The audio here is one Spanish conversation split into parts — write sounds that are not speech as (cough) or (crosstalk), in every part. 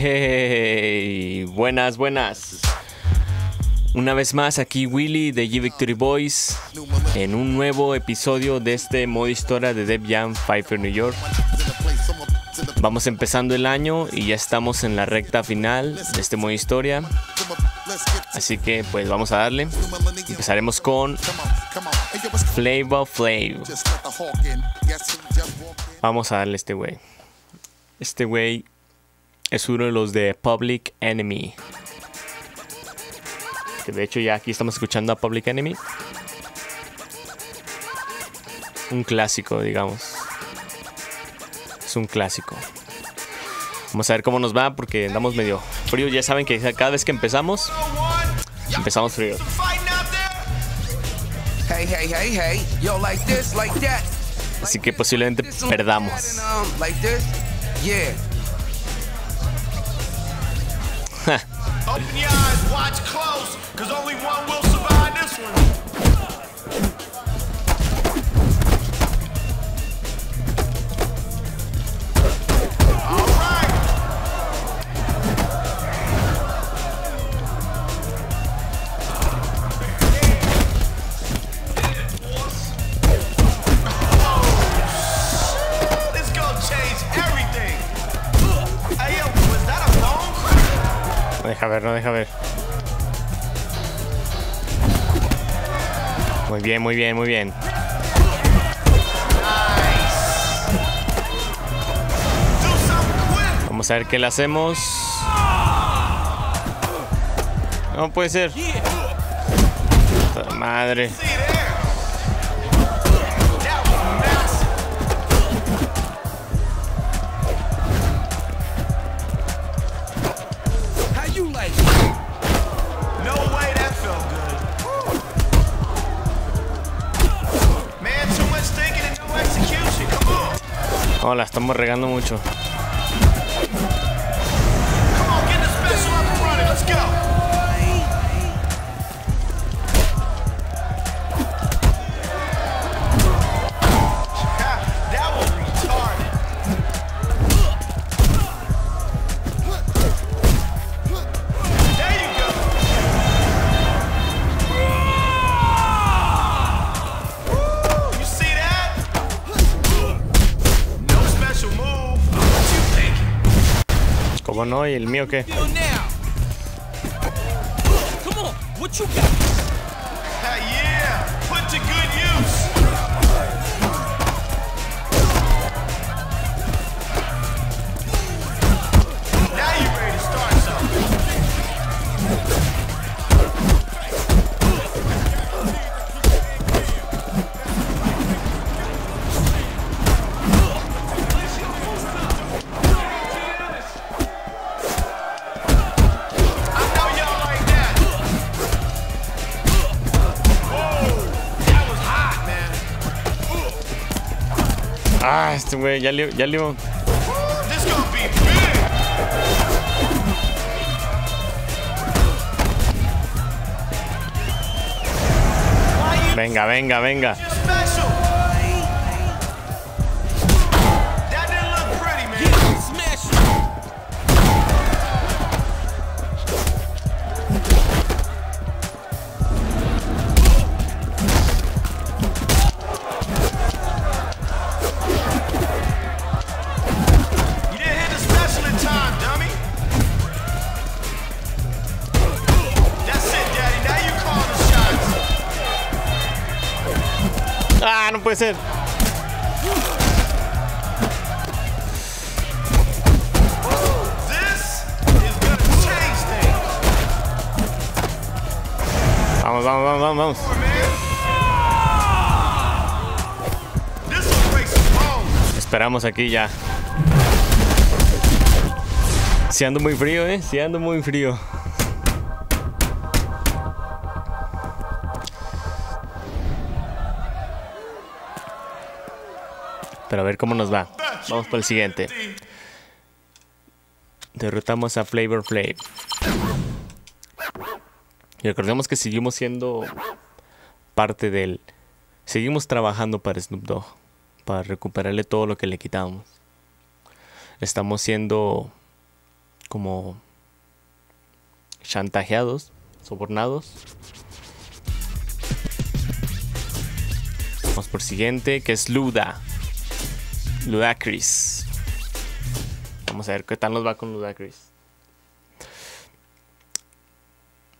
Hey, buenas, buenas. Una vez más aquí Willy de G Victory Boys en un nuevo episodio de este modo historia de Dev Jam Pfeiffer New York. Vamos empezando el año y ya estamos en la recta final de este modo historia. Así que pues vamos a darle. Empezaremos con Flavor Flav. Vamos a darle este güey. Este güey es uno de los de Public Enemy. Que de hecho ya aquí estamos escuchando a Public Enemy. Un clásico, digamos. Es un clásico. Vamos a ver cómo nos va porque andamos medio frío. Ya saben que cada vez que empezamos, empezamos frío. Así que posiblemente perdamos. Watch close, cause only one will survive this one. All right. This gonna change everything. Hey, yo, was that a bone? No deja ver, no deja ver. Muy bien, muy bien, muy bien. Vamos a ver qué le hacemos. No puede ser. Madre. On. Oh, la estamos regando mucho. No? ¿Y el mío qué? Este güey, ya le, ya le. Venga, venga, venga. Ser. Vamos, vamos, vamos, vamos, vamos. Esperamos aquí ya. Si ando muy frío, eh. Si ando muy frío. A ver cómo nos va. Vamos por el siguiente. Derrotamos a Flavor Flav. Y recordemos que seguimos siendo parte del... Seguimos trabajando para Snoop Dogg. Para recuperarle todo lo que le quitamos. Estamos siendo como chantajeados, sobornados. Vamos por siguiente, que es Luda. Ludacris. Vamos a ver qué tal nos va con Ludacris.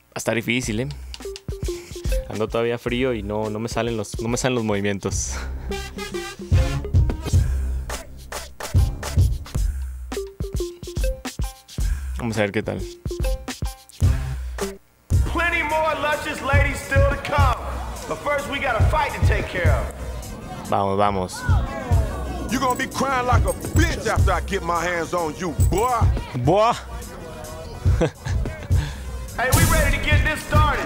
Va a estar difícil, ¿eh? Ando todavía frío y no, no me salen los, no me salen los movimientos. Vamos a ver qué tal. Plenty more luscious ladies still to come. But first, we got a fight to take care of. Vamos, vamos. You gonna be crying like a bitch after I get my hands on you, boy. Boy. (laughs) Hey, we ready to get this started.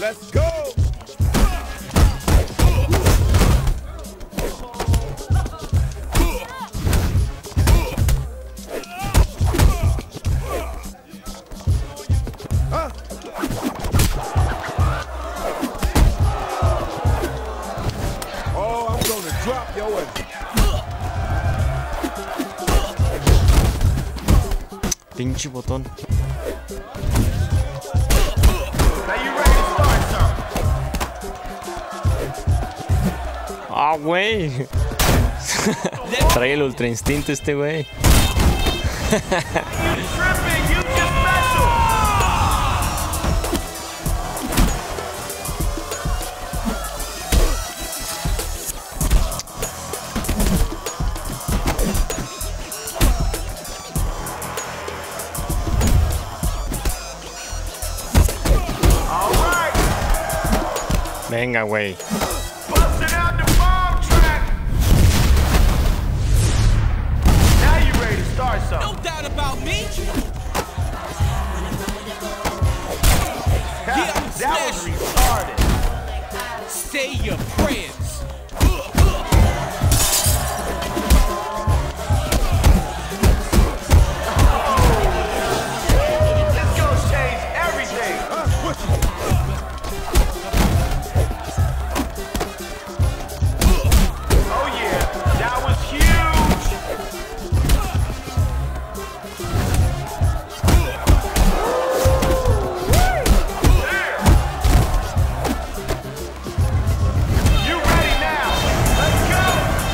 Let's go. Pinche botón. Ah, güey. (laughs) Trae el ultra instinto este güey. (laughs) Venga,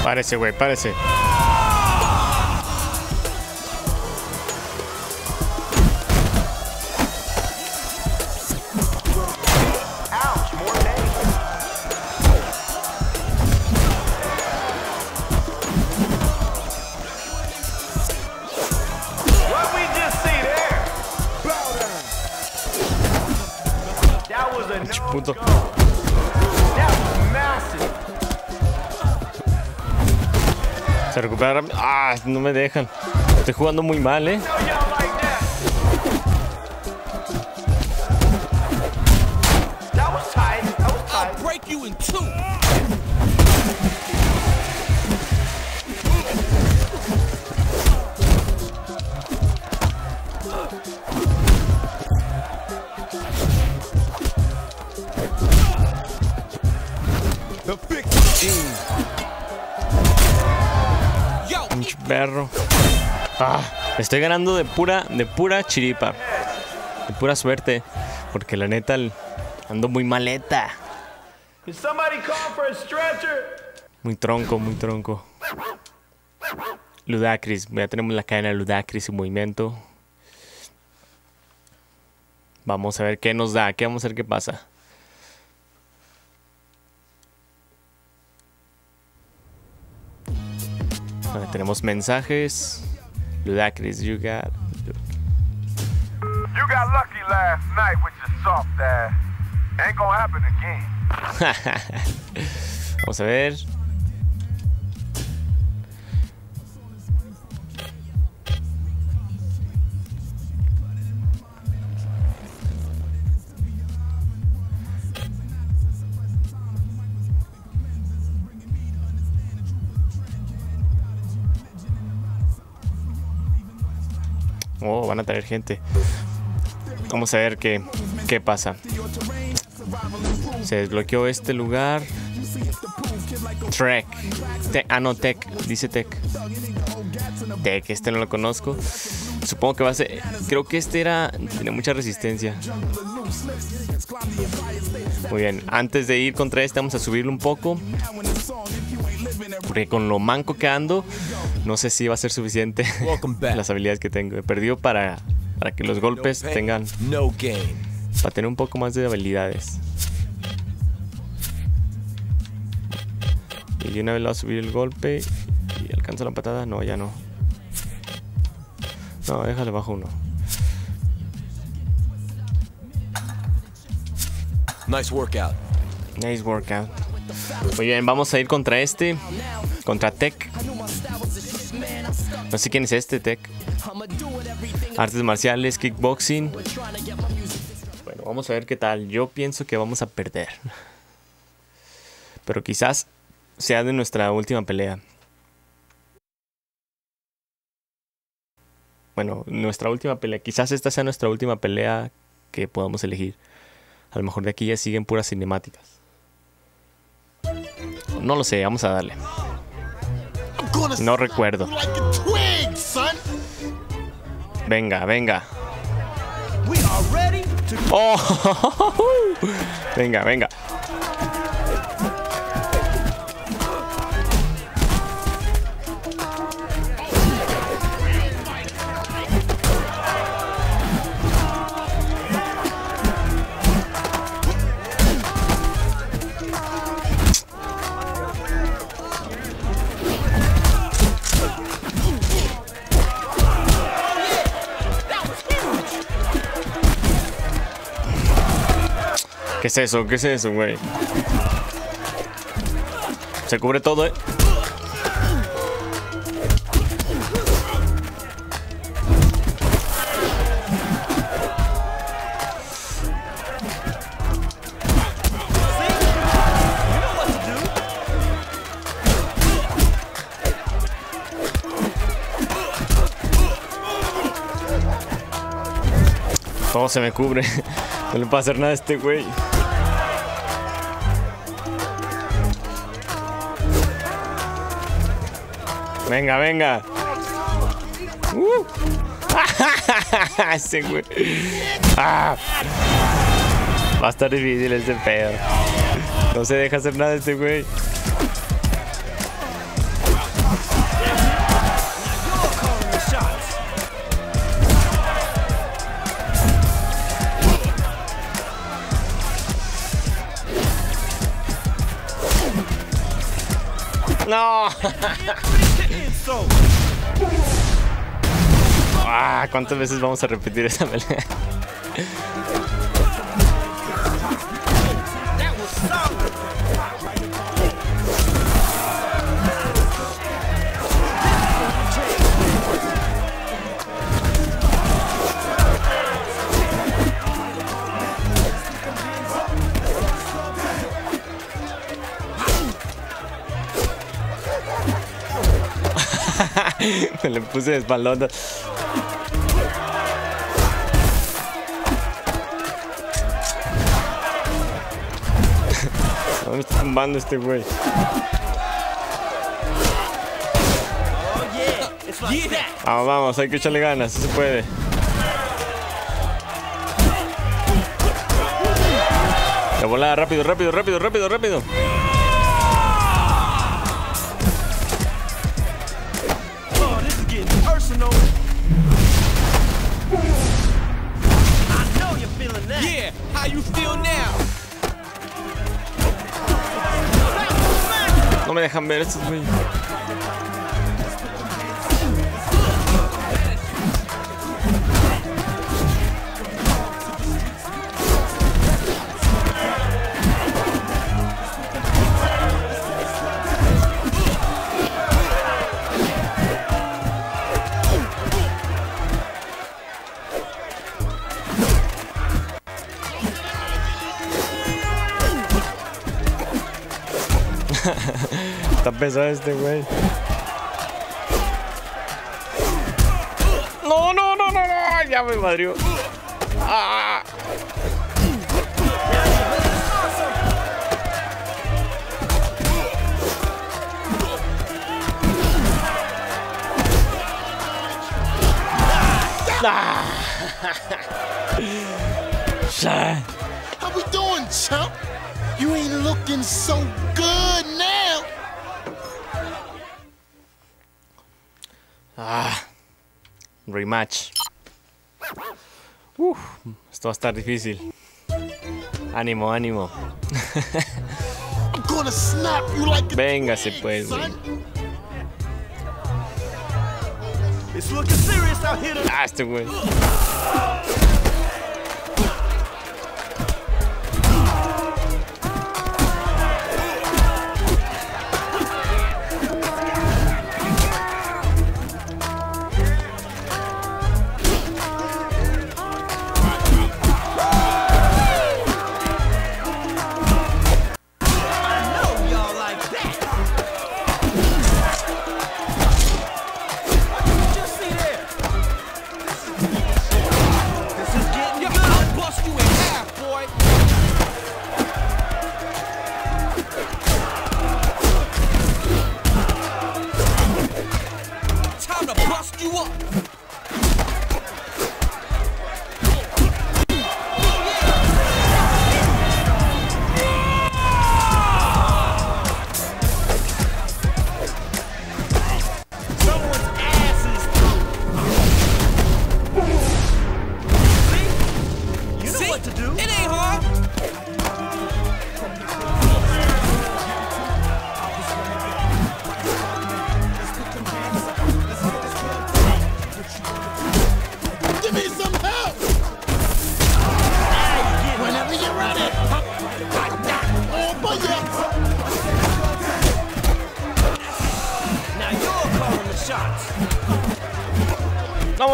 Párese, güey, párese. Ah, no me dejan. Estoy jugando muy mal, eh. Estoy ganando de pura, de pura chiripa. De pura suerte. Porque la neta ando muy maleta. Muy tronco, muy tronco. Ludacris. Ya tenemos la cadena de Ludacris y movimiento. Vamos a ver qué nos da. ¿Qué vamos a ver qué pasa? Vale, tenemos mensajes. Ludacris, you got. You got lucky last night with your soft ass. Ain't gonna happen again. (laughs) Vamos a ver. Oh, van a traer gente. Vamos a ver qué, qué pasa. Se desbloqueó este lugar. Trek. Te- ah, no, Tech. Dice Tech. Tech, este no lo conozco. Supongo que va a ser. Creo que este era. Tiene mucha resistencia. Muy bien. Antes de ir contra este, vamos a subirlo un poco. Porque con lo manco que ando, no sé si va a ser suficiente (laughs) las habilidades que tengo. He perdido para, para que los golpes tengan. No gain. Para tener un poco más de habilidades. Y de una vez le voy a subir el golpe. Y alcanza la patada. No, ya no. No, déjale bajo uno. Nice workout. Nice workout. Muy bien, vamos a ir contra este. Contra Tech. No sé quién es este Tech. Artes marciales, kickboxing. Bueno, vamos a ver qué tal. Yo pienso que vamos a perder. Pero quizás sea de nuestra última pelea. Bueno, nuestra última pelea. Quizás esta sea nuestra última pelea que podamos elegir. A lo mejor de aquí ya siguen puras cinemáticas. No lo sé, vamos a darle. No recuerdo. Venga, venga. ¡Oh! (laughs) Venga, venga. ¿Qué es eso? ¿Qué es eso, güey? Se cubre todo, ¿eh? Todo se me cubre. (laughs) No le puedo hacer nada a este güey. Venga, venga. Uh. (laughs) Ese güey. Ah. Va a estar difícil este pedo. No se deja hacer nada este güey. No. (laughs) Ah, ¿cuántas veces vamos a repetir esa pelea? (laughs) le puse de espalda. (laughs) No me está tumbando este güey. Vamos, vamos, hay que echarle ganas, sí se puede. De volada, rápido, rápido, rápido, rápido, rápido. Getting personal. I know you're feeling that. Yeah. How you feel now? No me dejan ver estos güey. Está pesado este, güey. No, no, no, no, no. Ya me madrió. Ah. How we doing, chump? You ain't looking so good. Ah, rematch. Uf, esto va a estar difícil. Ánimo, ánimo. Véngase pues, güey. Ah, este güey.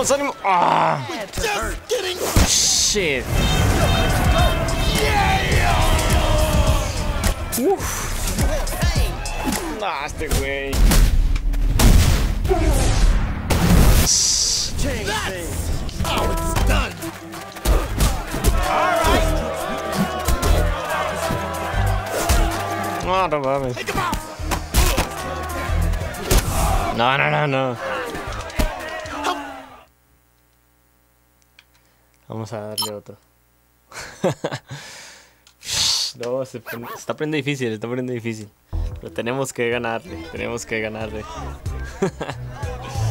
Vamos, ánimo. Ah, Just getting. shit. Ah, este güey. Oh, it's done. No, no mames. Take him out. No, no, no, no. Vamos a darle otro. (laughs) No, se, se está poniendo difícil, se está poniendo difícil. Pero tenemos que ganarle, tenemos que ganarle.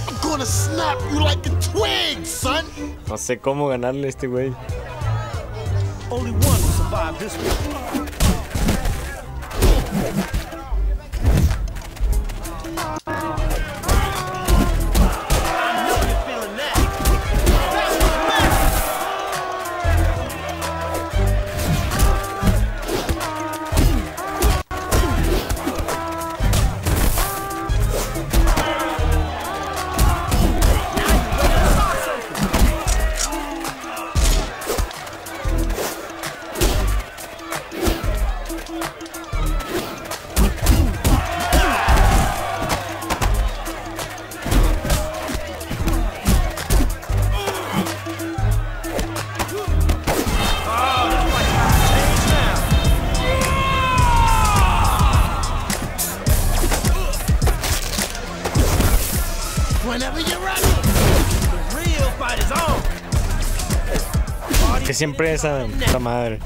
I'm gonna snap you like a twig, son. No sé cómo ganarle a este güey. Siempre esa madre.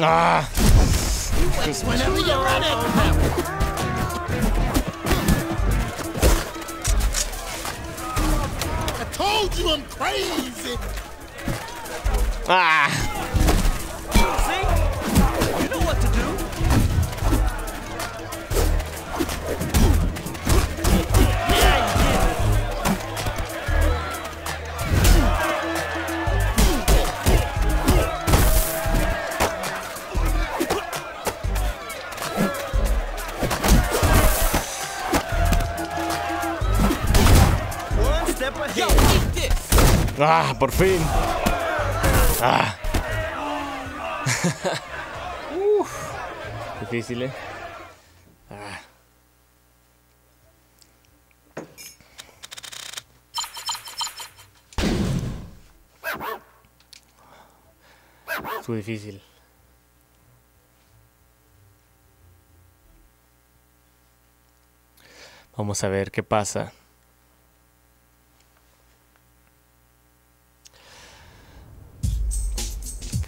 Ah, Whenever you're ready. I told you I'm crazy. ah. Ah, por fin. Ah. (laughs) Difícil, ¿eh? Ah. Difícil. Vamos a ver qué pasa.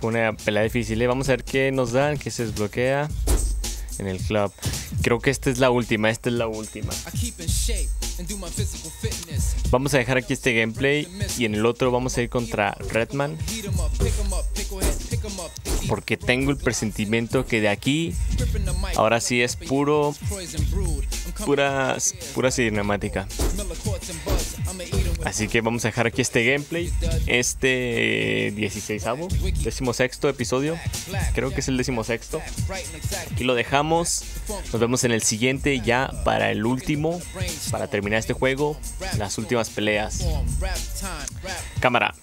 Una pelea difícil. ¿eh? Vamos a ver qué nos dan, qué se desbloquea en el club. Creo que esta es la última, esta es la última. Vamos a dejar aquí este gameplay y en el otro vamos a ir contra Redman 'em 'em 'em porque tengo el presentimiento que de aquí ahora sí es puro pura pura cinemática. Así que vamos a dejar aquí este gameplay, este 16avo, decimosexto episodio. Creo que es el decimosexto. right and exact. Aquí lo dejamos. Nos vemos en el siguiente ya para el último, para terminar este juego, las últimas peleas. Cámara.